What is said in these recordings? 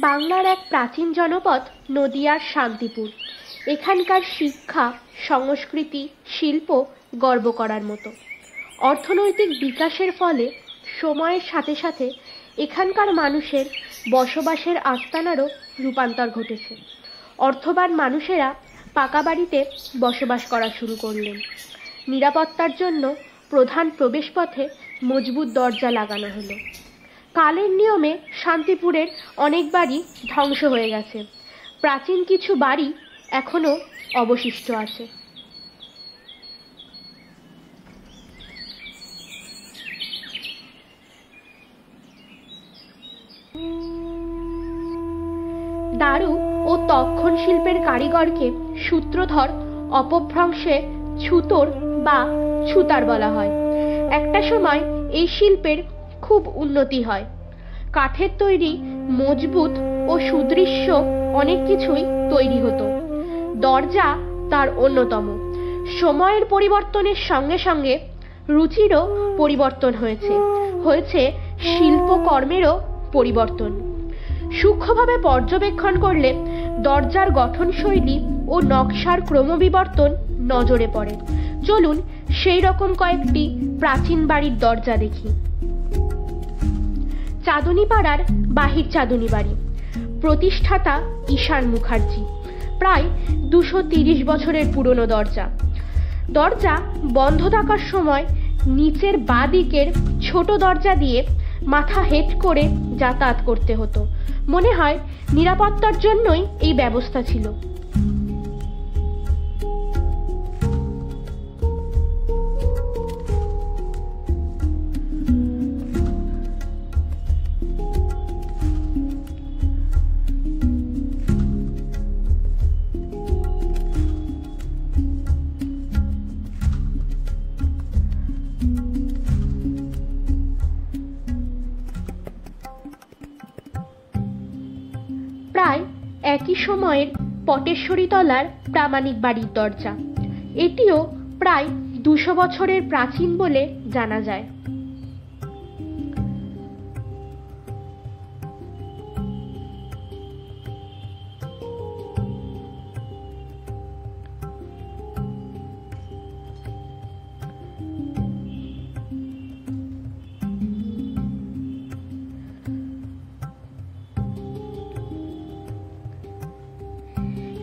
বাংলার এক প্রাচীন জনপদ নদিয়ার শান্তিপুর। এখানকার শিক্ষা, সংস্কৃতি, শিল্প গর্ব করার মতো। অর্থনৈতিক বিকাশের ফলে সময়ের সাথে সাথে এখানকার মানুষের বসবাসের আস্তানারও রূপান্তর ঘটেছে। অর্থবান মানুষেরা পাকা বাড়িতে বসবাস করা শুরু করলেন। নিরাপত্তার জন্য প্রধান প্রবেশপথে মজবুত দরজা লাগানো হলো। কালের নিয়মে শান্তিপুরের অনেক বাড়ি ধ্বংস হয়ে গেছে। প্রাচীন কিছু বাড়ি এখনও অবশিষ্ট আছে। দারু ও তক্ষণ শিল্পের কারিগরকে সূত্রধর, অপভ্রংশে ছুতোর বা ছুতার বলা হয়। একটা সময় এই শিল্পের খুব উন্নতি হয়। কাঠের তৈরি, মজবুত ও সুদৃশ্য অনেক কিছুই তৈরি হতো। দরজা তার অন্যতম। সময়ের পরিবর্তনের সঙ্গে সঙ্গে রুচিরও পরিবর্তন হয়েছে। হয়েছে শিল্পকর্মেরও পরিবর্তন। সূক্ষ্মভাবে পর্যবেক্ষণ করলে দরজার গঠনশৈলী ও নকশার ক্রমবিবর্তন নজরে পড়ে। চলুন সেই রকম কয়েকটি প্রাচীন বাড়ির দরজা দেখি। চাঁদনী পাড়ার বাহির চাঁদনী বাড়ি। প্রতিষ্ঠাতা ঈশান মুখার্জি। প্রায় দুশো তিরিশ বছরের পুরনো দরজা। দরজা বন্ধ থাকার সময় নিচের বাঁ দিকের ছোট দরজা দিয়ে মাথা হেট করে যাতায়াত করতে হতো। মনে হয় নিরাপত্তার জন্যই এই ব্যবস্থা ছিল। একই সময়ের পটেশ্বরীতলার প্রামাণিক বাড়ির দরজা। এটিও প্রায় দুশো বছরের প্রাচীন বলে জানা যায়।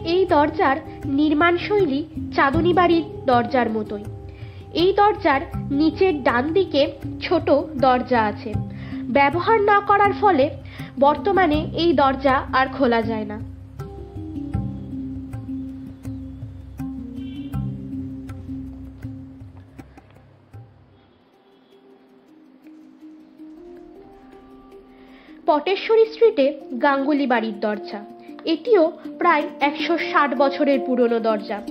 এই দরজার নির্মাণশৈলী চাঁদনী বাড়ির দরজার মতোই। এই দরজার নিচের ডান দিকে ছোট দরজা আছে। ব্যবহার না করার ফলে বর্তমানে এই দরজা আর খোলা যায় না। পটেশ্বরী স্ট্রিটে গাঙ্গুলি বাড়ির দরজা। এটিও প্রায় একশো ষাট বছরের পুরনো দরজা।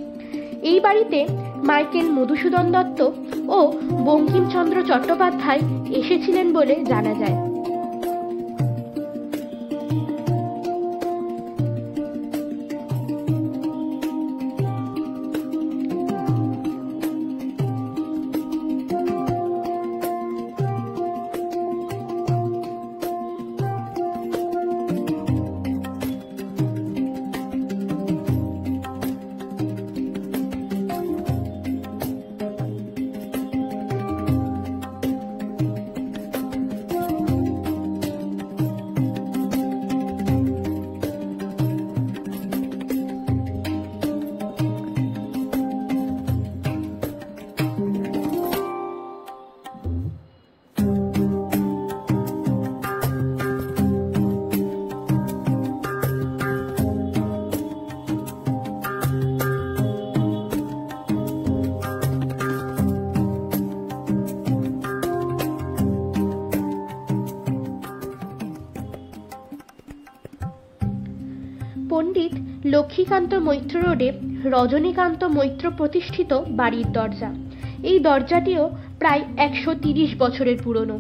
এই বাড়িতে মাইকেল মধুসূদন দত্ত ও বঙ্কিমচন্দ্র চট্টোপাধ্যায় এসেছিলেন বলে জানা যায়। লক্ষ্মীকান্ত মৈত্র রোডে রজনীকান্ত মৈত্র প্রতিষ্ঠিত বাড়ির দরজা। এই দরজাটিও প্রায় একশো তিরিশ বছরের পুরনো।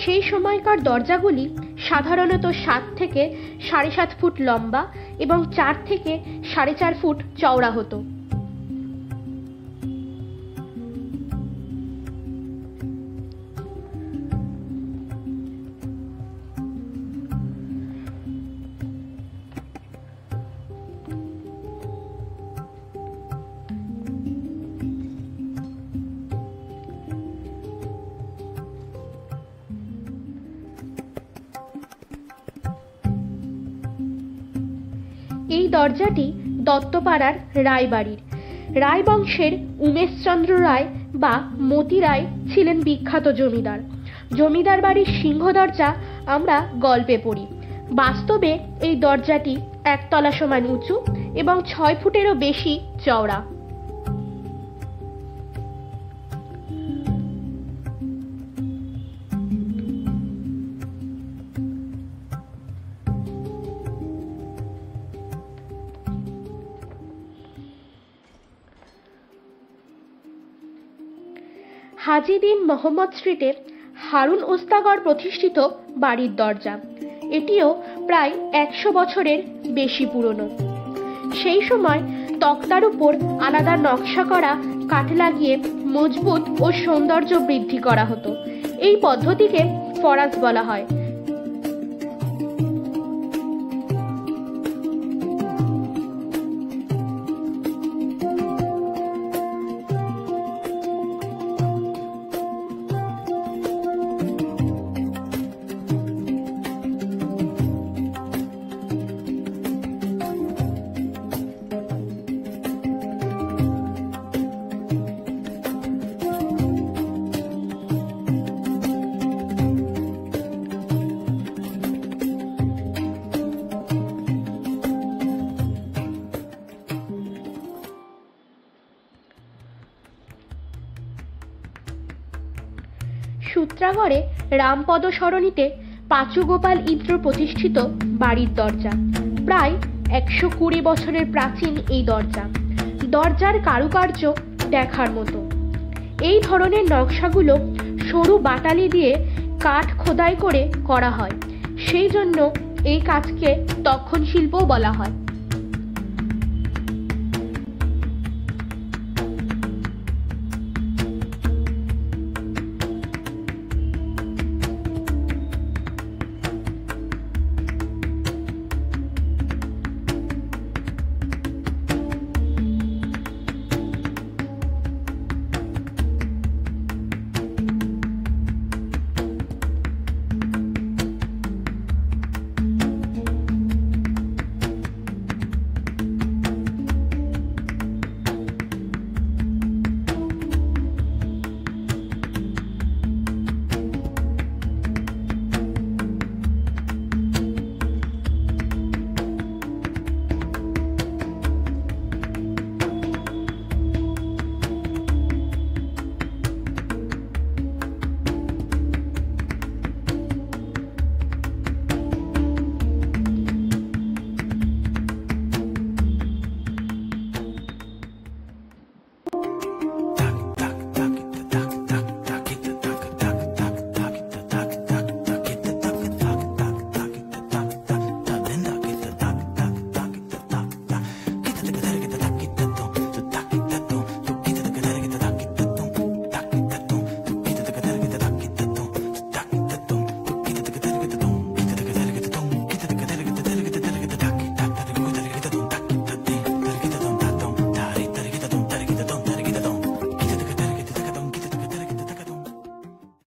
সেই সময়কার দরজাগুলি সাধারণত সাত থেকে সাড়ে সাত ফুট লম্বা এবং চার থেকে সাড়ে চার ফুট চওড়া হতো। এই দরজাটি দত্তপাড়ার রায়বাড়ির। রায় বংশের উমেশচন্দ্র রায় বা মতি রায় ছিলেন বিখ্যাত জমিদার। জমিদার বাড়ির সিংহ দরজা আমরা গল্পে পড়ি। বাস্তবে এই দরজাটি একতলা সমান উঁচু এবং ছয় ফুটেরও বেশি চওড়া। হাজিদিন মোহাম্মদ স্ট্রিটে হারুন ওস্তাগর প্রতিষ্ঠিত বাড়ির দরজা। এটিও প্রায় একশো বছরের বেশি পুরনো। সেই সময় তক্তার উপর আলাদা নকশা করা কাঠ লাগিয়ে মজবুত ও সৌন্দর্য বৃদ্ধি করা হতো। এই পদ্ধতিকে ফরাজ বলা হয়। সূত্রাগড়ে রামপদ সরণিতে পাঁচু গোপাল ইন্দ্র প্রতিষ্ঠিত বাড়ির দরজা। প্রায় একশো কুড়ি বছরের প্রাচীন এই দরজা। দরজার কারুকার্য দেখার মতো। এই ধরনের নকশাগুলো সরু বাটালি দিয়ে কাঠ খোদাই করে করা হয়। সেই জন্য এই কাজকে তক্ষণ শিল্পও বলা হয়।